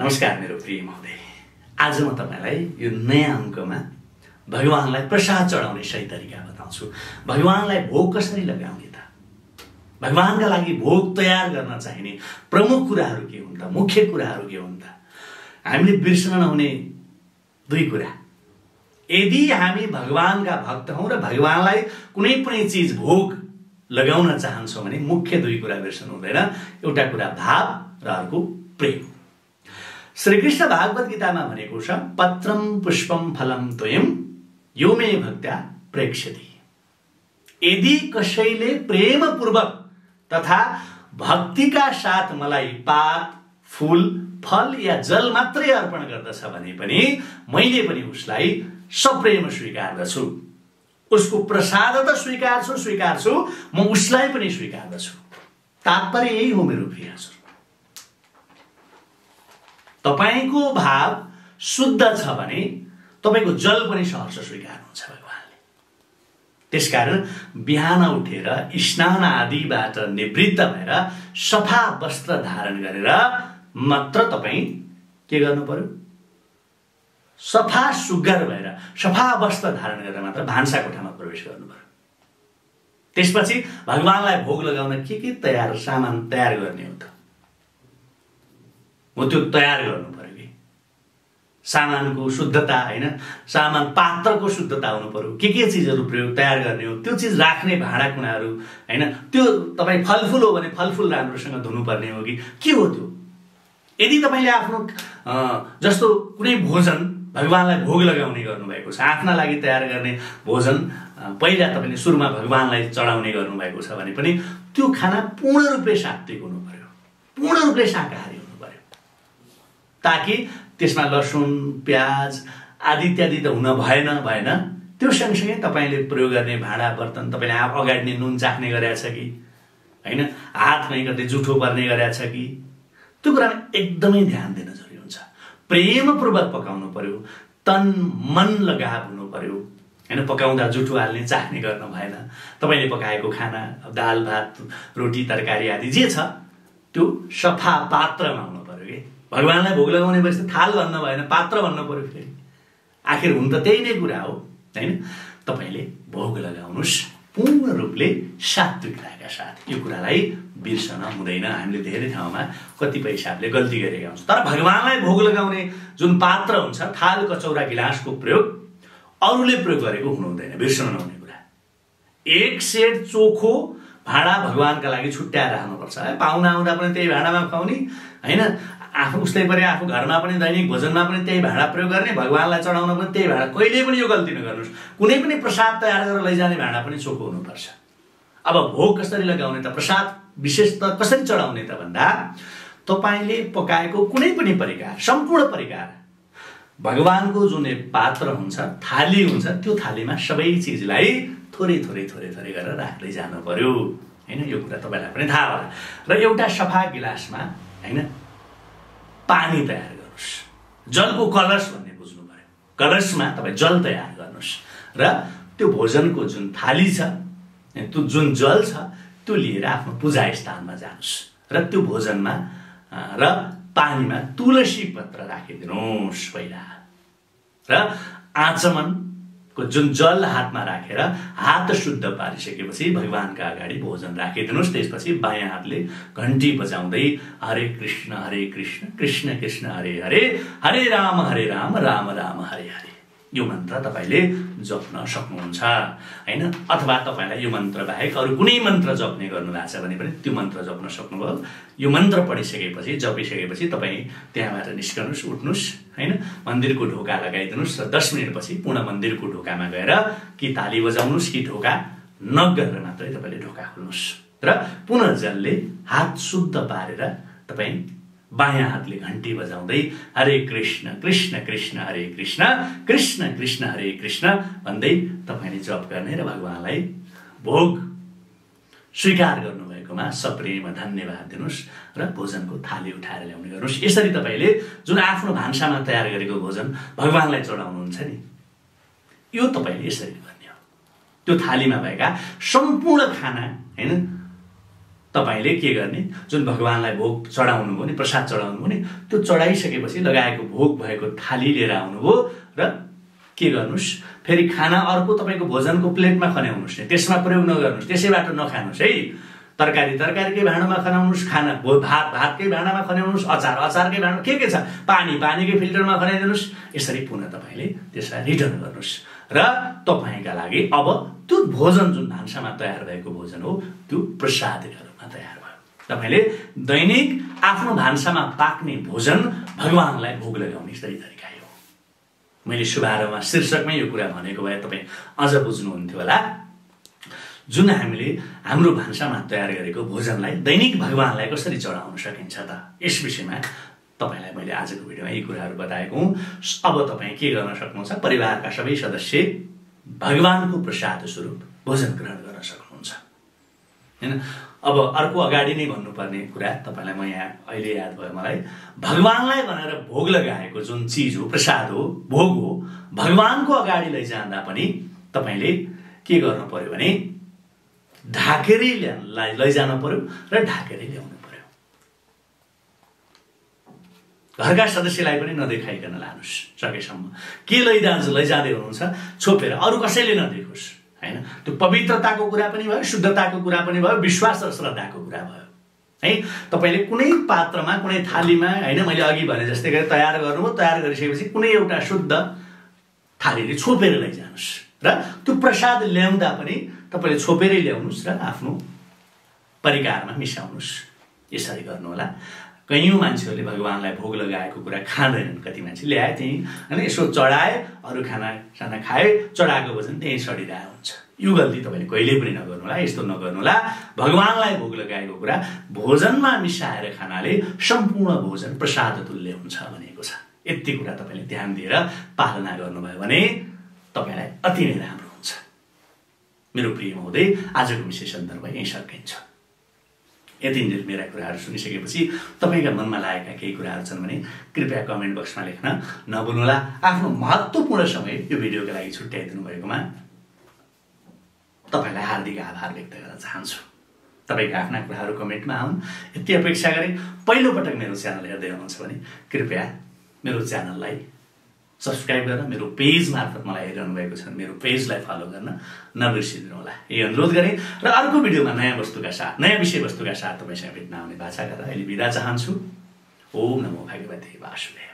नमस्कार मेरो प्रिय महोदय। आज म तपाईँलाई यो नयाँ अङ्कमा भगवान्लाई प्रसाद चढाउने सही तरिका बताउँछु। भगवान्लाई भोग कसरी लगाउने त? भगवान्का लागि भोग तयार गर्न चाहिने प्रमुख कुराहरू के हुन् त? मुख्य कुराहरू के हुन् त? हामीले बिर्सन नहुने दुई कुरा। यदि हामी भगवान्का भक्त हौँ र भगवान्लाई कुनै पनि चिज भोग लगाउन चाहन्छौँ भने मुख्य दुई कुरा बिर्सनु हुँदैन। एउटा कुरा भाव र अर्को प्रेम। श्रीकृष्ण भागवत गीतामा भनेको छ पत्रम पुष्पम फलम त्वयम यो मे भक्त्या प्रेक्षति यदि कसैले प्रेमपूर्वक तथा भक्तिका साथ मलाई पात फुल फल या जल मात्रै अर्पण गर्दछ भने पनि मैले पनि उसलाई सप्रेम स्वीकार्दछु उसको प्रसाद त स्वीकार्छु स्वीकार्छु म उसलाई पनि स्वीकार्दछु तात्पर्य यही हो मेरो प्रिय हजुर तपाईँको भाव शुद्ध छ भने तपाईँको जल पनि सहर्ष स्वीकार्नुहुन्छ भगवान्ले। त्यसकारण बिहान उठेर स्नान आदिबाट निवृत्त भएर सफा वस्त्र धारण गरेर मात्र तपाईँ के गर्नु पर्यो? सफा सुग्घर भएर सफा वस्त्र धारण गरेर मात्र भान्सा कोठामा प्रवेश गर्नु पर्यो। त्यसपछि भगवान्लाई भोग लगाउन के के तयार सामान तयार गर्ने हो त हो त्यो तयार गर्नु पर्यो कि? सामानको शुद्धता होइन सामान पात्रको शुद्धता हुनु पर्यो। के के चिजहरू प्रयोग तयार गर्ने हो त्यो चिज राख्ने भाँडाकुँडाहरू होइन? त्यो तपाईँ फलफुल हो भने फलफुल राम्रोसँग धुनुपर्ने हो कि? के हो त्यो? यदि तपाईँले आफ्नो जस्तो कुनै भोजन भगवान्लाई भोग लगाउने गर्नुभएको छ आफ्ना लागि तयार गर्ने भोजन पहिला तपाईँले सुरुमा भगवान्लाई चढाउने गर्नुभएको छ भने पनि त्यो खाना पूर्ण रूपले सात्विक हुनु पर्यो। पूर्ण रूपले शाकाहारी ताकि त्यसमा लसुन प्याज आदि इत्यादि त हुन भएन भएन। त्यो सँगसँगै तपाईँले प्रयोग गर्ने भाँडा बर्तन तपाईँले अगाडि नै नुन चाख्ने गरेछ कि? होइन? हातमै कतै जुठो पर्ने गरेछ कि? त्यो कुरामा एकदमै ध्यान दिन जरुरी हुन्छ। प्रेमपूर्वक पकाउनु पर्यो तन मन लगाव हुनु पर्यो। होइन? पकाउँदा जुठो हाल्ने चाख्ने गर्न भएन। तपाईँले पकाएको खाना दाल भात रोटी तरकारी आदि जे छ त्यो सफा पात्रमा हुनु भगवान्लाई भोग लगाउने भएपछि थाल भन्न भएन पात्र भन्नु पर्यो फेरि। आखिर हुन त त्यही नै कुरा हो होइन? तपाईँले भोग लगाउनुहोस् पूर्ण रूपले सात्विकताका साथ। यो कुरालाई बिर्सन हुँदैन। हामीले धेरै ठाउँमा कतिपय हिसाबले गल्ती गरेका हुन्छौँ। तर भगवान्लाई भोग लगाउने जुन पात्र हुन्छ थाल कचौरा गिलासको प्रयोग अरूले प्रयोग गरेको हुनु हुँदैन बिर्सन नहुने कुरा। एक सेट चोखो भाँडा भगवान्का लागि छुट्याएर राख्नुपर्छ। है पाहुना आउँदा पनि त्यही भाँडामा खुवाउने होइन? आफू उस्तै परे आफू घरमा पनि दैनिक भोजनमा पनि त्यही भाँडा प्रयोग गर्ने भगवान्लाई चढाउन पनि त्यही भाँडा। कहिले पनि यो गल्ती नगर्नुहोस्। कुनै पनि प्रसाद तयार गरेर लैजाने भाँडा पनि चोखो हुनुपर्छ। अब भोग कसरी लगाउने त? प्रसाद विशेष त कसरी चढाउने त भन्दा तपाईँले पकाएको कुनै पनि परिकार सम्पूर्ण परिकार भगवान्को जुन पात्र हुन्छ थाली हुन्छ त्यो थालीमा सबै चिजलाई थोरै थोरै थोरै थोरै गरेर राख्दै जानु पर्यो। होइन यो कुरा तपाईँलाई पनि थाहा होला। र एउटा सफा गिलासमा होइन पानी तयार गर्नुहोस्। जलको कलश भन्ने बुझ्नु पऱ्यो कलशमा तपाईँ जल तयार गर्नुहोस् र त्यो भोजनको जुन थाली छ त्यो जुन जल छ त्यो लिएर आफ्नो पूजा स्थानमा जानुहोस् र त्यो भोजनमा र पानीमा तुलसी पत्र राखिदिनुहोस् पहिला। र आचमनको जुन जल हातमा राखेर हात शुद्ध पारिसकेपछि भगवान्का अगाडि भोजन राखिदिनुहोस्। त्यसपछि बायाँ हातले घन्टी बजाउँदै हरे कृष्ण हरे कृष्ण कृष्ण कृष्ण हरे हरे हरे राम हरे राम राम राम हरे हरे। यो मन्त्र तपाईँले जप्न सक्नुहुन्छ होइन? अथवा तपाईँलाई यो मन्त्र बाहेक अरू कुनै मन्त्र जप्ने गर्नुभएको छ भने पनि त्यो मन्त्र जप्न सक्नुभयो। यो मन्त्र पढिसकेपछि जपिसकेपछि तपाईँ त्यहाँबाट निस्कनुहोस् उठ्नुहोस् होइन? मन्दिरको ढोका लगाइदिनुहोस् र दस मिनटपछि पुनः मन्दिरको ढोकामा गएर कि ताली बजाउनुहोस् कि ढोका नक गरेर मात्रै तपाईँले ढोका खोल्नुहोस्। र पुनः जलले हात शुद्ध पारेर तपाईँ बायाँ हातले घन्टी बजाउँदै हरे कृष्ण कृष्ण कृष्ण हरे कृष्ण कृष्ण कृष्ण हरे कृष्ण भन्दै तपाईँले जप गर्ने र भगवान्लाई भोग स्वीकार गर्नुभएकोमा सप्रेम धन्यवाद दिनुहोस् र भोजनको थाली उठाएर ल्याउने गर्नुहोस्। यसरी तपाईँले जुन आफ्नो भान्सामा तयार गरेको भोजन भगवान्लाई चढाउनुहुन्छ नि यो तपाईँले यसरी गर्ने हो त्यो थालीमा भएका सम्पूर्ण खाना होइन तपाईँले के गर्ने? जुन भगवान्लाई भोग चढाउनु भयो नि प्रसाद चढाउनु भयो नि त्यो चढाइसकेपछि लगाएको भोग भएको थाली लिएर आउनुभयो र के गर्नुहोस्? फेरि खाना अर्को तपाईँको भोजनको प्लेटमा खन्याउनुहोस् नि। त्यसमा प्रयोग नगर्नुहोस्। त्यसैबाट नखानुहोस् है। तरकारी तरकारीकै भाँडामा खनाउनुहोस् खाना भात भातकै भाँडामा खनाउनुहोस् अचार अचारकै भाँडा के के छ? पानी पानीकै फिल्टरमा खनाइदिनुहोस् यसरी पुनः तपाईँले त्यसलाई रिटर्न गर्नुहोस्। र तपाईँका लागि अब त्यो भोजन जुन भान्सामा तयार भएको भोजन हो त्यो प्रसादका रूपमा तयार भयो। तपाईँले दैनिक आफ्नो भान्सामा पाक्ने भोजन भगवान्लाई भोग लगाउने सही तरिका हो। मैले शुभारम्भमा शीर्षकमै यो कुरा भनेको भए तपाईँ अझ बुझ्नुहुन्थ्यो होला। जुन हामीले हाम्रो भान्सामा तयार गरेको भोजनलाई दैनिक भगवान्लाई कसरी चढाउन सकिन्छ त? यस विषयमा तपाईँलाई मैले आजको भिडियोमा यी कुराहरू बताएको हुँ। अब तपाईँ के गर्न सक्नुहुन्छ? परिवारका सबै सदस्य भगवान्को प्रसाद स्वरूप भोजन ग्रहण गर्न सक्नुहुन्छ। होइन? अब अर्को अगाडि नै भन्नुपर्ने कुरा तपाईँलाई म यहाँ अहिले याद भयो मलाई। भगवान्लाई भनेर भोग लगाएको जुन चिज हो प्रसाद हो भोग हो भगवान्को अगाडि लैजाँदा पनि तपाईँले के गर्नु पर्यो भने ढाकेरै लैजानु पर्यो र ढाकेरै ल्याउनु पर्यो घरका सदस्यलाई पनि नदेखाइकन लानुहोस् सकेसम्म। के लैजान्छ? लैजाँदै हुनुहुन्छ। छोपेर अरू कसैले नदेखोस् होइन? त्यो पवित्रताको कुरा पनि भयो शुद्धताको कुरा पनि भयो विश्वास र श्रद्धाको कुरा भयो। है? तपाईँले कुनै पात्रमा कुनै थालीमा होइन मैले अघि भने जस्तै गरी तयार गर्नुभयो तयार गरिसकेपछि कुनै एउटा शुद्ध थालीले छोपेर लैजानुहोस् र त्यो प्रसाद ल्याउँदा पनि तपाईँले छोपेरै ल्याउनुहोस् र आफ्नो परिकारमा मिसाउनुहोस्। यसरी गर्नुहोला। कैयौँ मान्छेहरूले भगवान्लाई भोग लगाएको कुरा खाँदैनन् कति मान्छे। ल्याए त्यहीँ होइन? यसो चढाए अरू खाना साना खाए चढाएको भोजन त्यहीँ सडिरहेको हुन्छ। यो गल्ती तपाईँले कहिले पनि नगर्नुहोला यस्तो नगर्नुहोला। भगवान्लाई भोग लगाएको कुरा भोजनमा मिसाएर खानाले सम्पूर्ण भोजन प्रसाद तुल्य हुन्छ भनेको छ। यति कुरा तपाईँले ध्यान दिएर पालना गर्नुभयो भने तपाईँलाई अति नै राम्रो मेरो प्रिय महोदय आजको विशेष सन्दर्भ यहीँ सकिन्छ यतिन्जेल मेरा कुराहरू सुनिसकेपछि तपाईँका मनमा लागेका केही कुराहरू छन् भने कृपया कमेन्ट बक्समा लेख्न नभुल्नुहोला। आफ्नो महत्त्वपूर्ण समय यो भिडियोको लागि छुट्याइदिनु भएकोमा तपाईँलाई हार्दिक आभार व्यक्त गर्न चाहन्छु। तपाईँका आफ्ना कुराहरू कमेन्टमा आउन्। यति अपेक्षा गरेँ पहिलोपटक मेरो च्यानल हेर्दै हुनुहुन्छ भने कृपया मेरो च्यानललाई सब्सक्राइब गर्न मेरो पेज मार्फत मलाई हेरिरहनु भएको छ मेरो पेजलाई फलो गर्न नबिर्सिदिनु होला। यही अनुरोध गरेँ र अर्को भिडियोमा नयाँ वस्तुका साथ नयाँ विषयवस्तुका साथ तपाईँसँग भेट्न आउने बाछा गरेर अहिले बिदा चाहन्छु। ओम नमो भगवती वासुदेव।